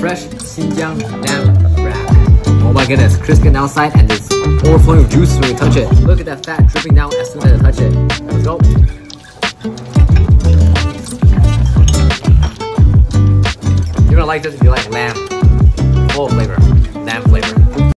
fresh Xinjiang lamb wrap. Oh my goodness, crispy and outside and it's overflowing with juice when you touch it. Look at that fat dripping down as soon as I touch it. Let's go. You're gonna like this if you like lamb.